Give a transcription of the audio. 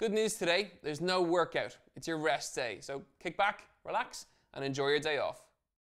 Good news today, there's no workout. It's your rest day. So kick back, relax, and enjoy your day off.